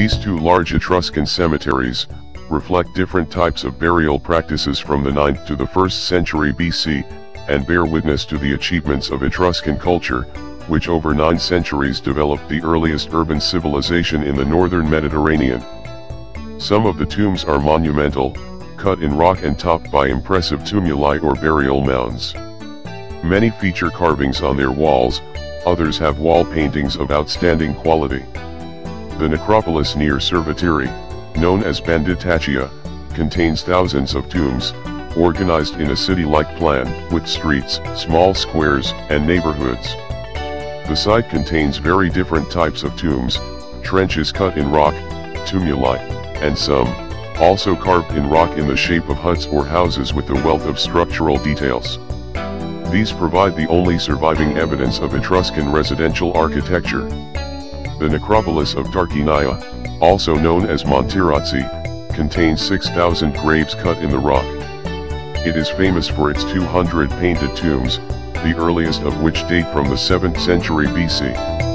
These two large Etruscan cemeteries, reflect different types of burial practices from the 9th to the 1st century BC, and bear witness to the achievements of Etruscan culture, which over nine centuries developed the earliest urban civilization in the northern Mediterranean. Some of the tombs are monumental, cut in rock and topped by impressive tumuli or burial mounds. Many feature carvings on their walls, others have wall paintings of outstanding quality. The necropolis near Cerveteri, known as Banditaccia, contains thousands of tombs, organized in a city-like plan, with streets, small squares, and neighborhoods. The site contains very different types of tombs, trenches cut in rock, tumuli, and some, also carved in rock in the shape of huts or houses with a wealth of structural details. These provide the only surviving evidence of Etruscan residential architecture. The necropolis of Tarquinia, also known as Monterozzi, contains 6,000 graves cut in the rock. It is famous for its 200 painted tombs, the earliest of which date from the 7th century BC.